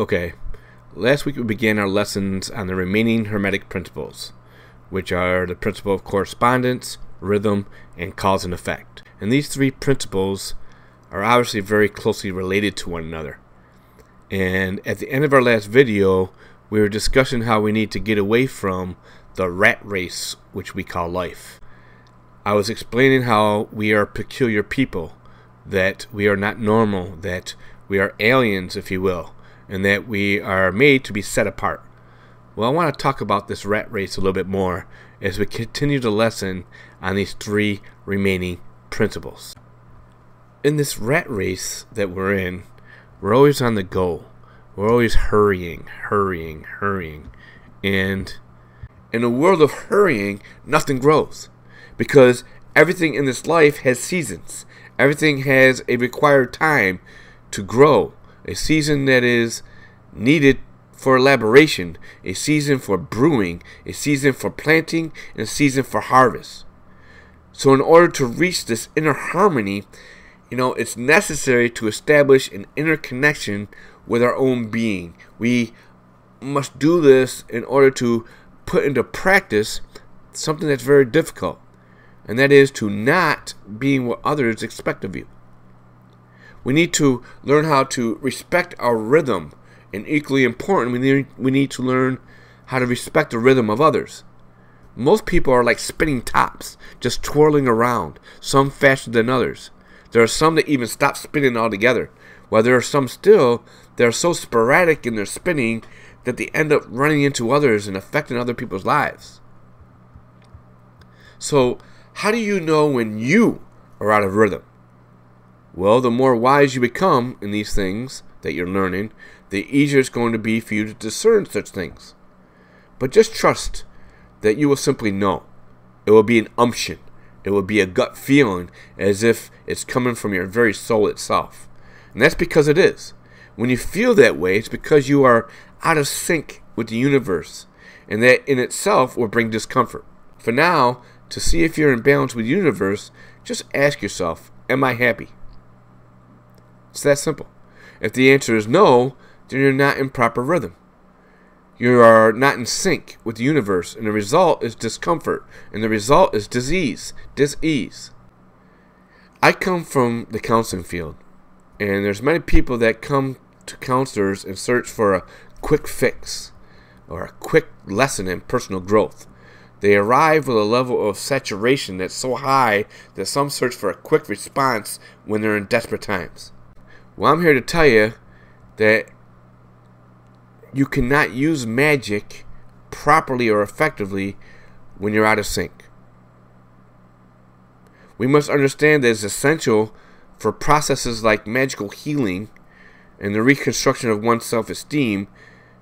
Okay, last week we began our lessons on the remaining Hermetic principles, which are the principle of correspondence, rhythm, and cause and effect. And these three principles are obviously very closely related to one another. And at the end of our last video, we were discussing how we need to get away from the rat race, which we call life. I was explaining how we are peculiar people, that we are not normal, that we are aliens, if you will, and that we are made to be set apart. Well, I want to talk about this rat race a little bit more as we continue the lesson on these three remaining principles. In this rat race that we're in, we're always on the go. We're always hurrying, hurrying, hurrying. And in a world of hurrying, nothing grows. Because everything in this life has seasons. Everything has a required time to grow a season that is needed for elaboration, a season for brewing, a season for planting, and a season for harvest. So, in order to reach this inner harmony, you know, it's necessary to establish an inner connection with our own being. We must do this in order to put into practice something that's very difficult, and that is to not being what others expect of you. We need to learn how to respect our rhythm, and equally important, we need, we need to learn how to respect the rhythm of others. Most people are like spinning tops, just twirling around, some faster than others. There are some that even stop spinning altogether, while there are some still that are so sporadic in their spinning that they end up running into others and affecting other people's lives. So, how do you know when you are out of rhythm? Well, the more wise you become in these things that you're learning, the easier it's going to be for you to discern such things. But just trust that you will simply know. It will be an umption. It will be a gut feeling as if it's coming from your very soul itself. And that's because it is. When you feel that way, it's because you are out of sync with the universe. And that in itself will bring discomfort. For now, to see if you're in balance with the universe, just ask yourself, Am I happy? It's that simple. If the answer is no, then you're not in proper rhythm. You are not in sync with the universe, and the result is discomfort, and the result is disease, disease. I come from the counseling field, and there's many people that come to counselors and search for a quick fix or a quick lesson in personal growth. They arrive with a level of saturation that's so high that some search for a quick response when they're in desperate times. Well, I'm here to tell you that you cannot use magic properly or effectively when you're out of sync. We must understand that it's essential for processes like magical healing and the reconstruction of one's self esteem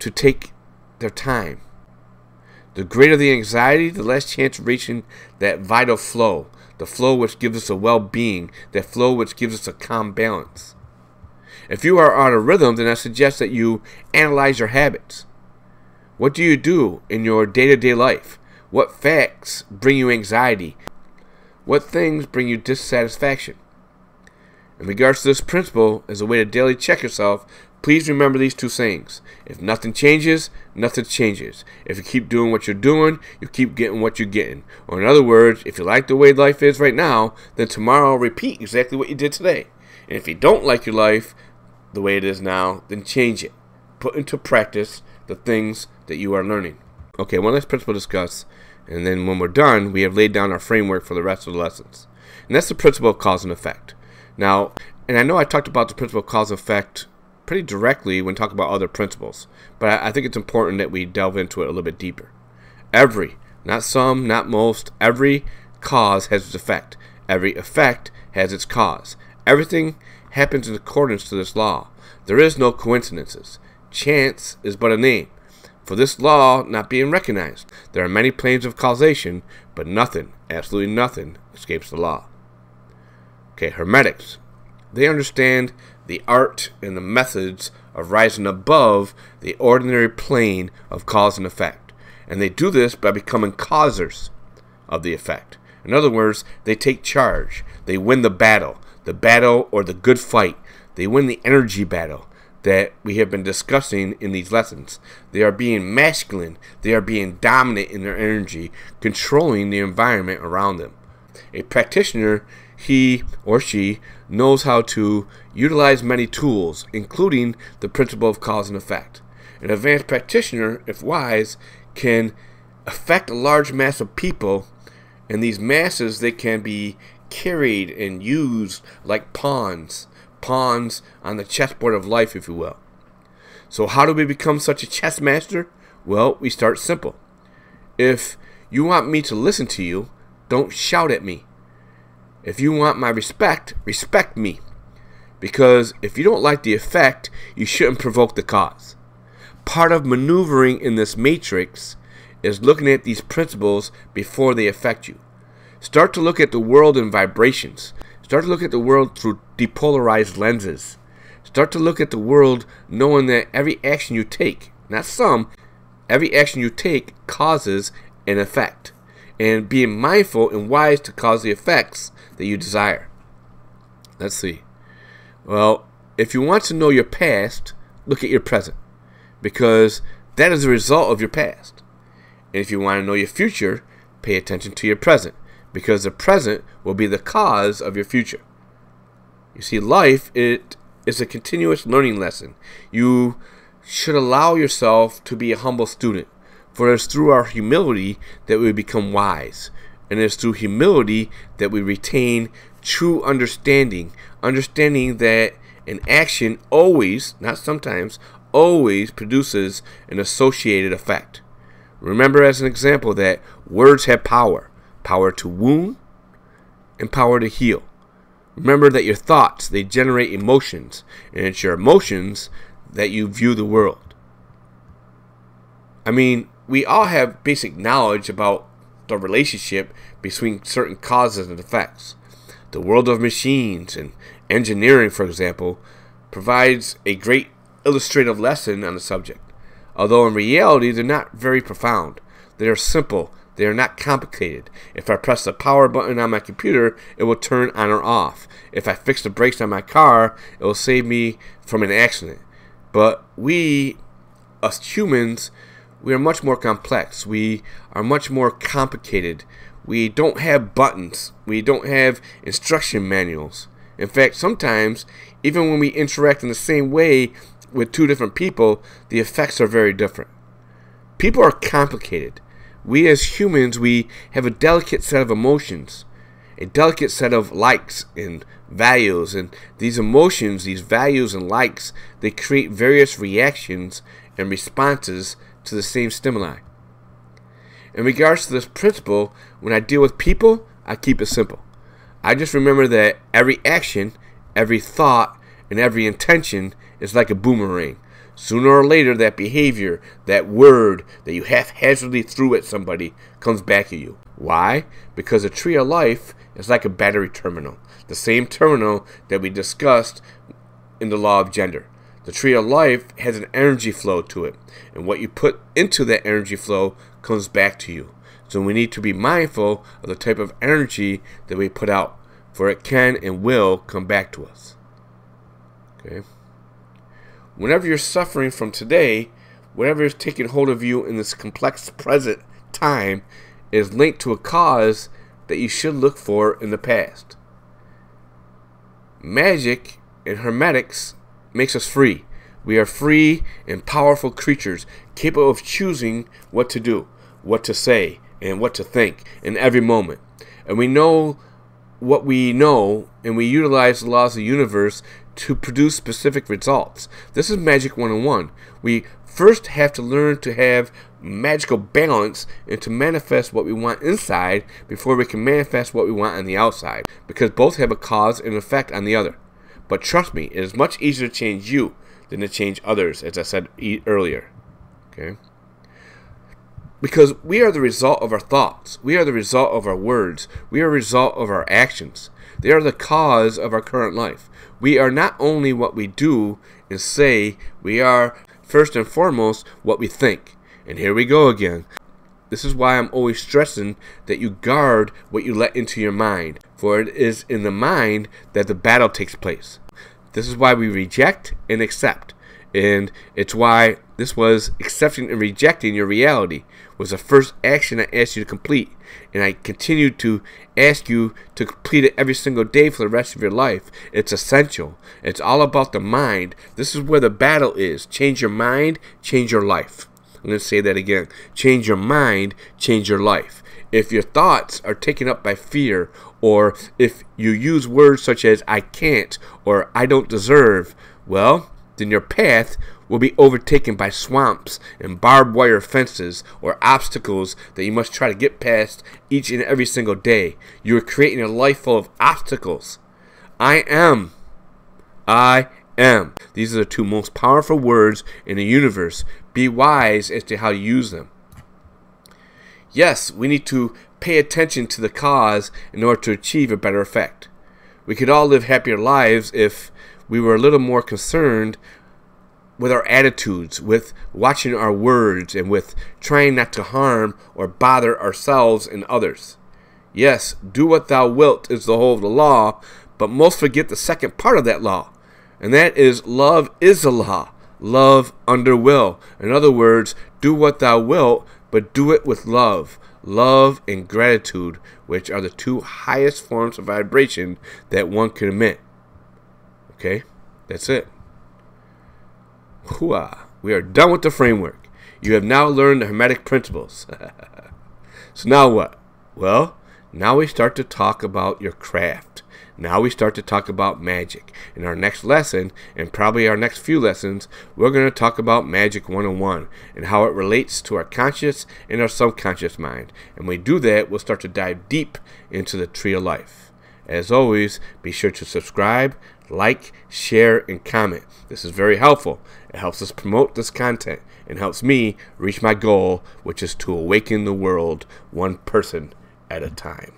to take their time. The greater the anxiety, the less chance of reaching that vital flow, the flow which gives us a well being, that flow which gives us a calm balance. If you are out of rhythm, then I suggest that you analyze your habits. What do you do in your day to day life? What facts bring you anxiety? What things bring you dissatisfaction? In regards to this principle, as a way to daily check yourself, please remember these two sayings. If nothing changes, nothing changes. If you keep doing what you're doing, you keep getting what you're getting. Or in other words, if you like the way life is right now, then tomorrow repeat exactly what you did today. And if you don't like your life, the way it is now, then change it. Put into practice the things that you are learning. Okay, one last principle to discuss, and then when we're done, we have laid down our framework for the rest of the lessons. And that's the principle of cause and effect. Now, and I know I talked about the principle of cause and effect pretty directly when talking about other principles, but I think it's important that we delve into it a little bit deeper. Every, not some, not most, every cause has its effect. Every effect has its cause. Everything happens in accordance to this law. There is no coincidences. Chance is but a name. For this law not being recognized, there are many planes of causation, but nothing, absolutely nothing, escapes the law. Okay, Hermetics. They understand the art and the methods of rising above the ordinary plane of cause and effect. And they do this by becoming causers of the effect. In other words, they take charge, they win the battle, the battle or the good fight. They win the energy battle. that we have been discussing in these lessons. They are being masculine, they are being dominant in their energy, controlling the environment around them. A practitioner, he or she, knows how to utilize many tools, including the principle of cause and effect. An advanced practitioner, if wise, can affect a large mass of people, and these masses they can be carried and used like pawns pawns on the chessboard of life, if you will. So, how do we become such a chess master? Well, we start simple. If you want me to listen to you, don't shout at me. If you want my respect, respect me. Because if you don't like the effect, you shouldn't provoke the cause. Part of maneuvering in this matrix is looking at these principles before they affect you. Start to look at the world in vibrations. Start to look at the world through depolarized lenses. Start to look at the world knowing that every action you take, not some, every action you take causes an effect. And being mindful and wise to cause the effects that you desire. Let's see. Well, if you want to know your past, look at your present. Because that is a result of your past. And if you want to know your future, pay attention to your present because the present will be the cause of your future. You see, life it is a continuous learning lesson. You should allow yourself to be a humble student, for it is through our humility that we become wise, and it is through humility that we retain true understanding, understanding that an action always, not sometimes, always produces an associated effect. Remember, as an example, that words have power power to wound, and power to heal. Remember that your thoughts, they generate emotions, and it's your emotions that you view the world. I mean, we all have basic knowledge about the relationship between certain causes and effects. The world of machines and engineering, for example, provides a great illustrative lesson on the subject. Although in reality, they're not very profound. They are simple they are not complicated. If I press the power button on my computer, it will turn on or off. If I fix the brakes on my car, it will save me from an accident. But we, us humans, we are much more complex. We are much more complicated. We don't have buttons. We don't have instruction manuals. In fact, sometimes, even when we interact in the same way with two different people, the effects are very different. People are complicated we as humans, we have a delicate set of emotions, a delicate set of likes and values. And these emotions, these values and likes, they create various reactions and responses to the same stimuli. In regards to this principle, when I deal with people, I keep it simple. I just remember that every action, every thought, and every intention is like a boomerang. Sooner or later, that behavior, that word that you haphazardly threw at somebody comes back at you. Why? Because a tree of life is like a battery terminal, the same terminal that we discussed in the law of gender. The tree of life has an energy flow to it, and what you put into that energy flow comes back to you. So we need to be mindful of the type of energy that we put out, for it can and will come back to us. Okay? Whenever you're suffering from today, whatever is taking hold of you in this complex present time is linked to a cause that you should look for in the past. Magic and hermetics makes us free. We are free and powerful creatures capable of choosing what to do, what to say, and what to think in every moment. And we know what we know and we utilize the laws of the universe to produce specific results. This is Magic 101. We first have to learn to have magical balance and to manifest what we want inside before we can manifest what we want on the outside because both have a cause and effect on the other. But trust me, it is much easier to change you than to change others, as I said earlier. Okay? Because we are the result of our thoughts. We are the result of our words. We are the result of our actions. They are the cause of our current life. We are not only what we do and say, we are first and foremost what we think. And here we go again. This is why I'm always stressing that you guard what you let into your mind, for it is in the mind that the battle takes place. This is why we reject and accept. And it's why this was accepting and rejecting your reality was the first action I asked you to complete. And I continue to ask you to complete it every single day for the rest of your life. It's essential. It's all about the mind. This is where the battle is. Change your mind, change your life. I'm going to say that again. Change your mind, change your life. If your thoughts are taken up by fear, or if you use words such as I can't or I don't deserve, well, then your path will be overtaken by swamps and barbed wire fences or obstacles that you must try to get past each and every single day. You are creating a life full of obstacles. I am. I am. These are the two most powerful words in the universe. Be wise as to how you use them. Yes, we need to pay attention to the cause in order to achieve a better effect. We could all live happier lives if we were a little more concerned with our attitudes, with watching our words, and with trying not to harm or bother ourselves and others. Yes, do what thou wilt is the whole of the law, but most forget the second part of that law, and that is love is the law. Love under will. In other words, do what thou wilt, but do it with love. Love and gratitude, which are the two highest forms of vibration that one can emit. Okay? That's it. Hooah. We are done with the framework. You have now learned the Hermetic principles. so now what? Well, now we start to talk about your craft. Now we start to talk about magic. In our next lesson, and probably our next few lessons, we're going to talk about Magic 101 and how it relates to our conscious and our subconscious mind. And when we do that, we'll start to dive deep into the tree of life. As always, be sure to subscribe, like, share, and comment. This is very helpful. It helps us promote this content and helps me reach my goal, which is to awaken the world one person at a time.